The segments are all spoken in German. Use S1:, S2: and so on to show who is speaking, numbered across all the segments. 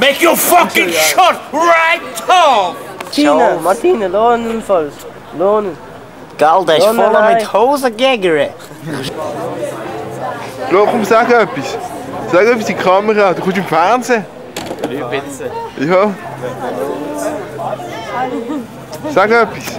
S1: Make your fucking shot right off!
S2: Martina, Martina, lohnen voll. Lohnen.
S3: Gell, der ist
S2: Nein,
S3: voll
S2: nein.
S3: mit Hosen gegeren.
S4: Flo, komm, sag etwas. Sag etwas in die Kamera, du kommst im Fernsehen. Ja. Sag etwas.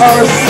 S5: horse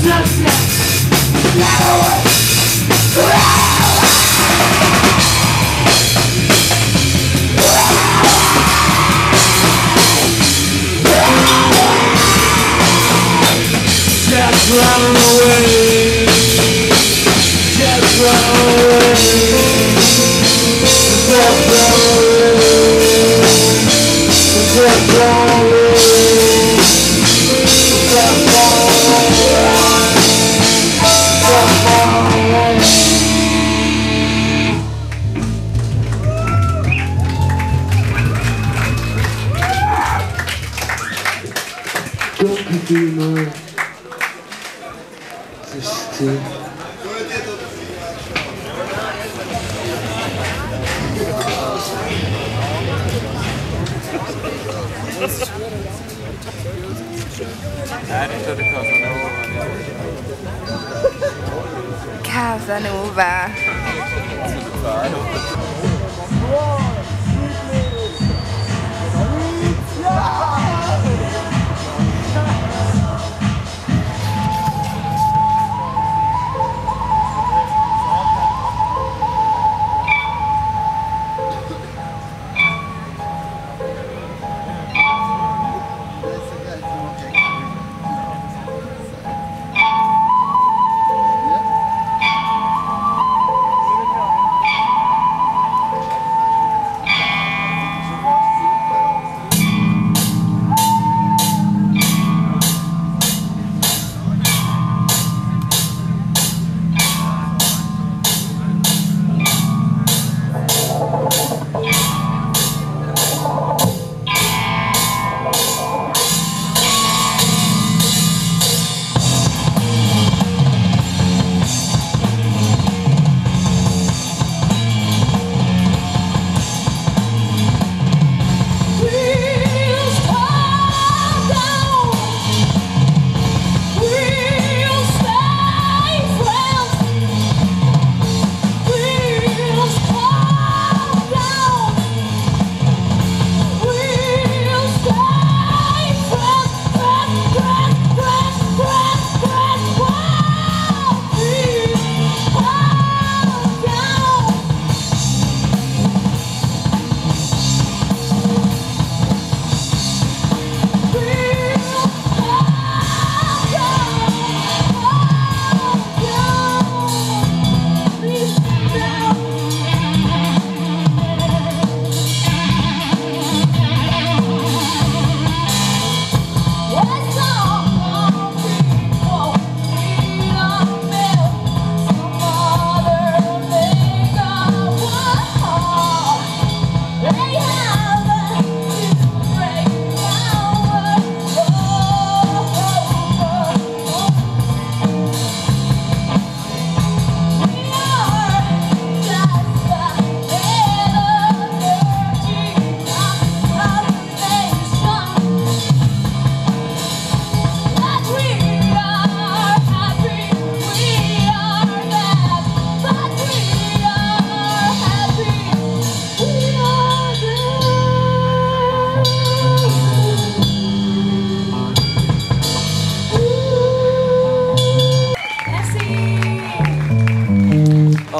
S5: Run, run. Zanuva.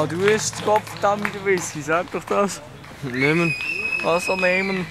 S5: Du isst Gottverdammt Whisky, sag doch das.
S2: Nehmen.
S5: Wasser nehmen.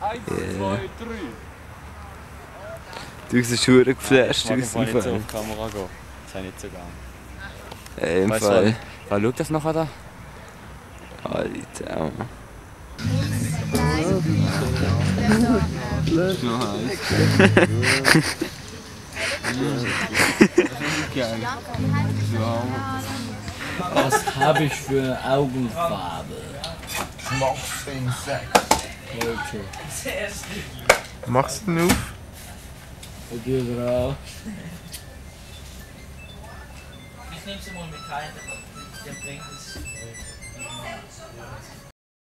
S5: Eins, zwei, drei.
S2: Du bist schon geflasht
S6: Ich mag
S2: dem
S6: nicht so auf die Kamera gehen. Das habe ich nicht so gern.
S2: Ey, im
S6: Weißt du
S2: Fall.
S6: Wer schaut das nachher da?
S2: Alter.
S7: Was habe ich für eine Augenfarbe? Okay.
S8: Machst du den auf?
S7: Dir drauf.
S9: Ich nehme sie mal mit rein, der bringt es.